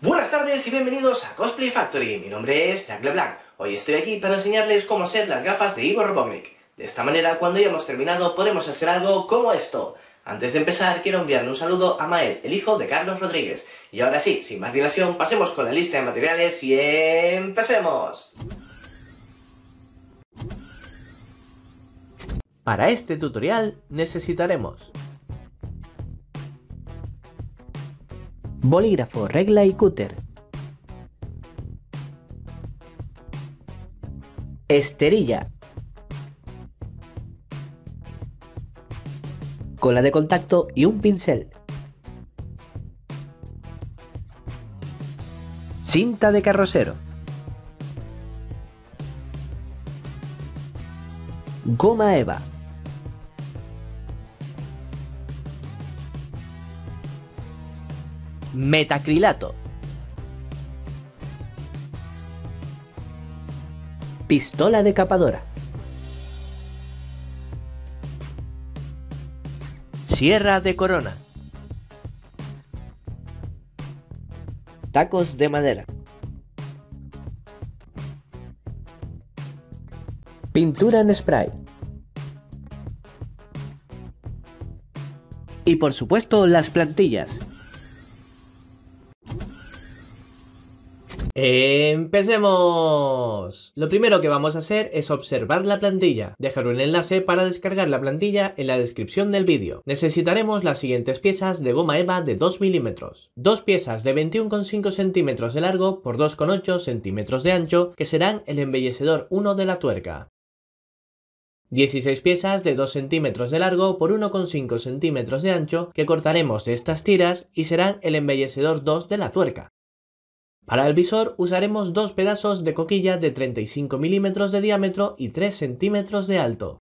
Buenas tardes y bienvenidos a Cosplay Factory. Mi nombre es Jack LeBlanc. Hoy estoy aquí para enseñarles cómo hacer las gafas de Igor Robotnik. De esta manera, cuando hayamos terminado, podremos hacer algo como esto. Antes de empezar, quiero enviarle un saludo a Mael, el hijo de Carlos Rodríguez. Y ahora sí, sin más dilación, pasemos con la lista de materiales y empecemos. Para este tutorial necesitaremos bolígrafo, regla y cúter, esterilla, cola de contacto y un pincel, cinta de carrocero, goma eva, metacrilato, pistola decapadora, sierra de corona, tacos de madera, pintura en spray. Y por supuesto las plantillas. ¡Empecemos! Lo primero que vamos a hacer es observar la plantilla. Dejaré un enlace para descargar la plantilla en la descripción del vídeo. Necesitaremos las siguientes piezas de goma eva de 2 milímetros. Dos piezas de 21,5 centímetros de largo por 2,8 centímetros de ancho que serán el embellecedor 1 de la tuerca. 16 piezas de 2 centímetros de largo por 1,5 centímetros de ancho que cortaremos de estas tiras y serán el embellecedor 2 de la tuerca. Para el visor usaremos dos pedazos de coquilla de 35 milímetros de diámetro y 3 centímetros de alto.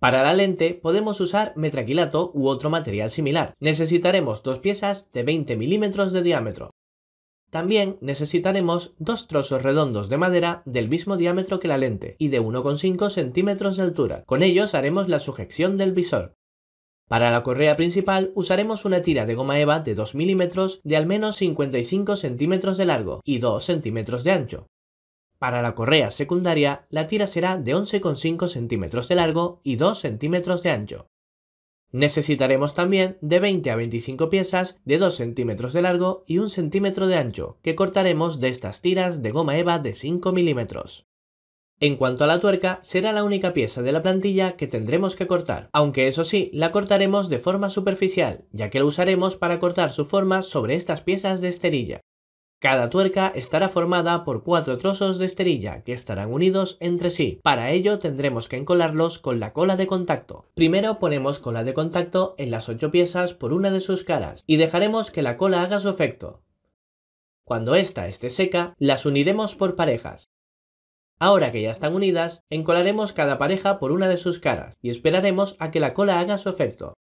Para la lente podemos usar metraquilato u otro material similar. Necesitaremos dos piezas de 20 milímetros de diámetro. También necesitaremos dos trozos redondos de madera del mismo diámetro que la lente y de 1,5 centímetros de altura. Con ellos haremos la sujeción del visor. Para la correa principal usaremos una tira de goma eva de 2 milímetros de al menos 55 centímetros de largo y 2 centímetros de ancho. Para la correa secundaria, la tira será de 11,5 centímetros de largo y 2 centímetros de ancho. Necesitaremos también de 20 a 25 piezas de 2 centímetros de largo y 1 centímetro de ancho, que cortaremos de estas tiras de goma eva de 5 milímetros. En cuanto a la tuerca, será la única pieza de la plantilla que tendremos que cortar, aunque eso sí, la cortaremos de forma superficial, ya que la usaremos para cortar su forma sobre estas piezas de esterilla. Cada tuerca estará formada por cuatro trozos de esterilla que estarán unidos entre sí. Para ello tendremos que encolarlos con la cola de contacto. Primero ponemos cola de contacto en las ocho piezas por una de sus caras y dejaremos que la cola haga su efecto. Cuando ésta esté seca, las uniremos por parejas. Ahora que ya están unidas, encolaremos cada pareja por una de sus caras y esperaremos a que la cola haga su efecto.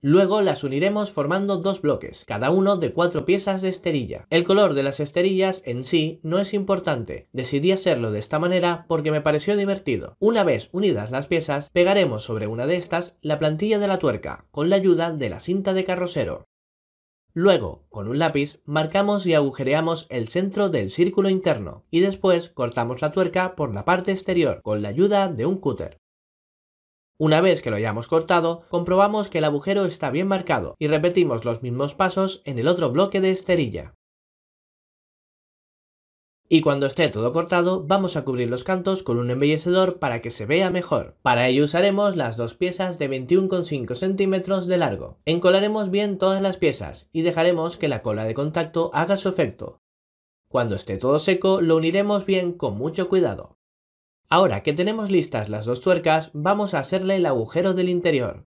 Luego las uniremos formando dos bloques, cada uno de cuatro piezas de esterilla. El color de las esterillas en sí no es importante, decidí hacerlo de esta manera porque me pareció divertido. Una vez unidas las piezas, pegaremos sobre una de estas la plantilla de la tuerca, con la ayuda de la cinta de carrocero. Luego, con un lápiz, marcamos y agujereamos el centro del círculo interno y después cortamos la tuerca por la parte exterior con la ayuda de un cúter. Una vez que lo hayamos cortado, comprobamos que el agujero está bien marcado y repetimos los mismos pasos en el otro bloque de esterilla. Y cuando esté todo cortado, vamos a cubrir los cantos con un embellecedor para que se vea mejor. Para ello usaremos las dos piezas de 21,5 centímetros de largo. Encolaremos bien todas las piezas y dejaremos que la cola de contacto haga su efecto. Cuando esté todo seco, lo uniremos bien con mucho cuidado. Ahora que tenemos listas las dos tuercas, vamos a hacerle el agujero del interior.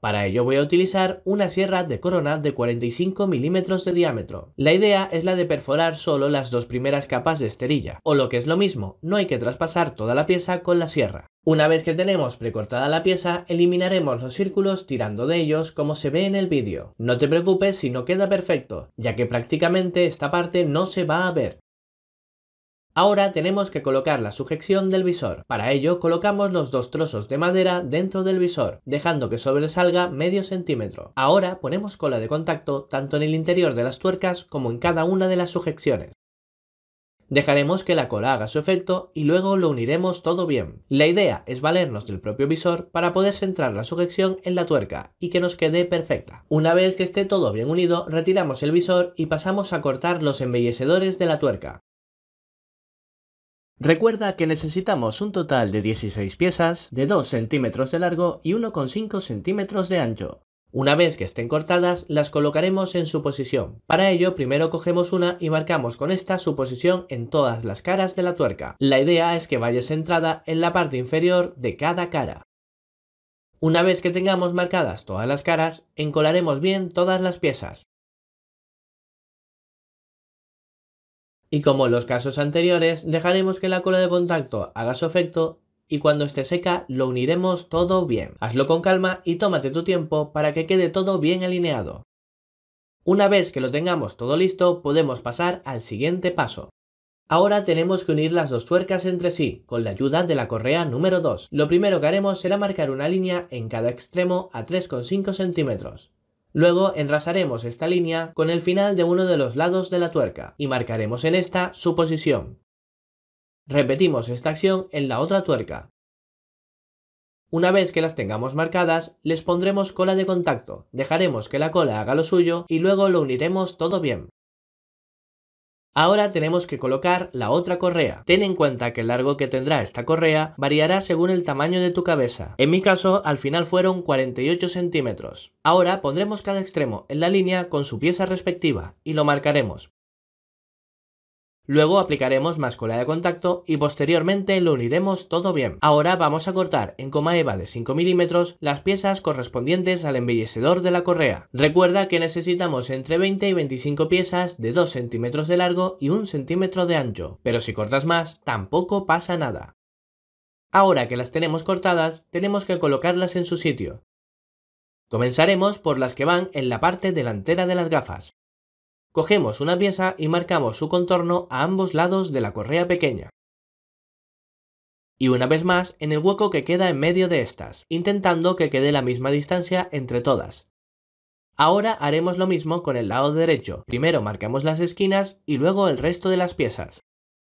Para ello voy a utilizar una sierra de corona de 45 milímetros de diámetro. La idea es la de perforar solo las dos primeras capas de esterilla, o lo que es lo mismo, no hay que traspasar toda la pieza con la sierra. Una vez que tenemos precortada la pieza, eliminaremos los círculos tirando de ellos como se ve en el vídeo. No te preocupes si no queda perfecto, ya que prácticamente esta parte no se va a ver. Ahora tenemos que colocar la sujeción del visor. Para ello colocamos los dos trozos de madera dentro del visor, dejando que sobresalga medio centímetro. Ahora ponemos cola de contacto tanto en el interior de las tuercas como en cada una de las sujeciones. Dejaremos que la cola haga su efecto y luego lo uniremos todo bien. La idea es valernos del propio visor para poder centrar la sujeción en la tuerca y que nos quede perfecta. Una vez que esté todo bien unido, retiramos el visor y pasamos a cortar los embellecedores de la tuerca. Recuerda que necesitamos un total de 16 piezas de 2 centímetros de largo y 1,5 centímetros de ancho. Una vez que estén cortadas, las colocaremos en su posición. Para ello, primero cogemos una y marcamos con esta su posición en todas las caras de la tuerca. La idea es que vaya centrada en la parte inferior de cada cara. Una vez que tengamos marcadas todas las caras, encolaremos bien todas las piezas. Y como en los casos anteriores, dejaremos que la cola de contacto haga su efecto y cuando esté seca lo uniremos todo bien. Hazlo con calma y tómate tu tiempo para que quede todo bien alineado. Una vez que lo tengamos todo listo, podemos pasar al siguiente paso. Ahora tenemos que unir las dos tuercas entre sí, con la ayuda de la correa número 2. Lo primero que haremos será marcar una línea en cada extremo a 3,5 centímetros. Luego enrasaremos esta línea con el final de uno de los lados de la tuerca y marcaremos en esta su posición. Repetimos esta acción en la otra tuerca. Una vez que las tengamos marcadas, les pondremos cola de contacto, dejaremos que la cola haga lo suyo y luego lo uniremos todo bien. Ahora tenemos que colocar la otra correa. Ten en cuenta que el largo que tendrá esta correa variará según el tamaño de tu cabeza. En mi caso, al final fueron 48 centímetros. Ahora pondremos cada extremo en la línea con su pieza respectiva y lo marcaremos. Luego aplicaremos más cola de contacto y posteriormente lo uniremos todo bien. Ahora vamos a cortar en coma eva de 5 milímetros las piezas correspondientes al embellecedor de la correa. Recuerda que necesitamos entre 20 y 25 piezas de 2 centímetros de largo y 1 centímetro de ancho, pero si cortas más tampoco pasa nada. Ahora que las tenemos cortadas, tenemos que colocarlas en su sitio. Comenzaremos por las que van en la parte delantera de las gafas. Cogemos una pieza y marcamos su contorno a ambos lados de la correa pequeña. Y una vez más en el hueco que queda en medio de estas, intentando que quede la misma distancia entre todas. Ahora haremos lo mismo con el lado derecho. Primero marcamos las esquinas y luego el resto de las piezas.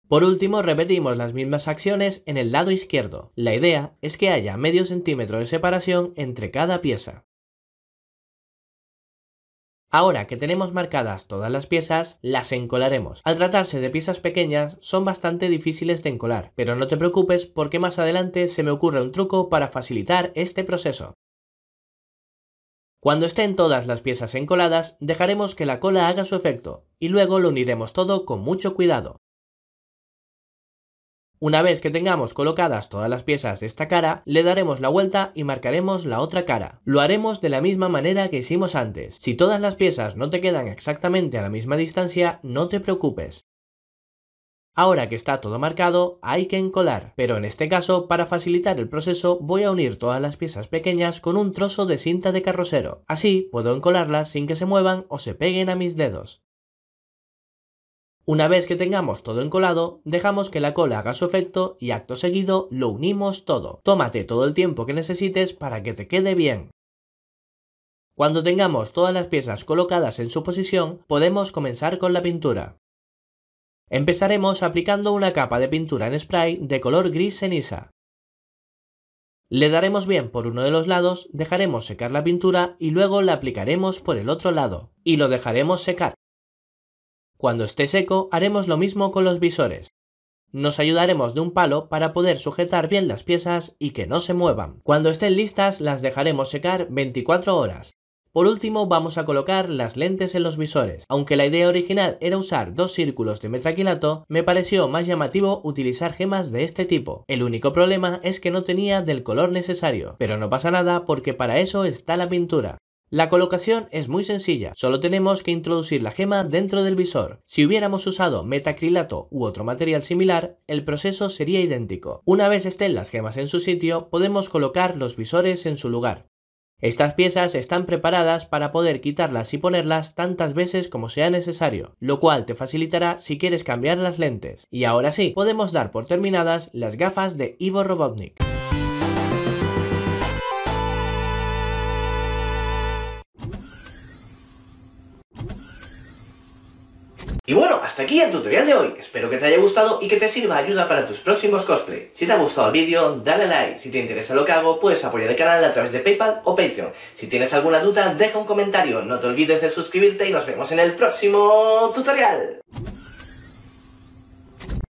Por último, repetimos las mismas acciones en el lado izquierdo. La idea es que haya medio centímetro de separación entre cada pieza. Ahora que tenemos marcadas todas las piezas, las encolaremos. Al tratarse de piezas pequeñas, son bastante difíciles de encolar, pero no te preocupes porque más adelante se me ocurre un truco para facilitar este proceso. Cuando estén todas las piezas encoladas, dejaremos que la cola haga su efecto, y luego lo uniremos todo con mucho cuidado. Una vez que tengamos colocadas todas las piezas de esta cara, le daremos la vuelta y marcaremos la otra cara. Lo haremos de la misma manera que hicimos antes. Si todas las piezas no te quedan exactamente a la misma distancia, no te preocupes. Ahora que está todo marcado, hay que encolar, pero en este caso, para facilitar el proceso, voy a unir todas las piezas pequeñas con un trozo de cinta de carrocero. Así puedo encolarlas sin que se muevan o se peguen a mis dedos. Una vez que tengamos todo encolado, dejamos que la cola haga su efecto y acto seguido lo unimos todo. Tómate todo el tiempo que necesites para que te quede bien. Cuando tengamos todas las piezas colocadas en su posición, podemos comenzar con la pintura. Empezaremos aplicando una capa de pintura en spray de color gris ceniza. Le daremos bien por uno de los lados, dejaremos secar la pintura y luego la aplicaremos por el otro lado, y lo dejaremos secar. Cuando esté seco, haremos lo mismo con los visores. Nos ayudaremos de un palo para poder sujetar bien las piezas y que no se muevan. Cuando estén listas, las dejaremos secar 24 horas. Por último, vamos a colocar las lentes en los visores. Aunque la idea original era usar dos círculos de metraquilato, me pareció más llamativo utilizar gemas de este tipo. El único problema es que no tenía del color necesario, pero no pasa nada porque para eso está la pintura. La colocación es muy sencilla, solo tenemos que introducir la gema dentro del visor. Si hubiéramos usado metacrilato u otro material similar, el proceso sería idéntico. Una vez estén las gemas en su sitio, podemos colocar los visores en su lugar. Estas piezas están preparadas para poder quitarlas y ponerlas tantas veces como sea necesario, lo cual te facilitará si quieres cambiar las lentes. Y ahora sí, podemos dar por terminadas las gafas de Ivo Robotnik. Y bueno, hasta aquí el tutorial de hoy. Espero que te haya gustado y que te sirva ayuda para tus próximos cosplay. Si te ha gustado el vídeo, dale like. Si te interesa lo que hago, puedes apoyar el canal a través de Paypal o Patreon. Si tienes alguna duda, deja un comentario. No te olvides de suscribirte y nos vemos en el próximo tutorial.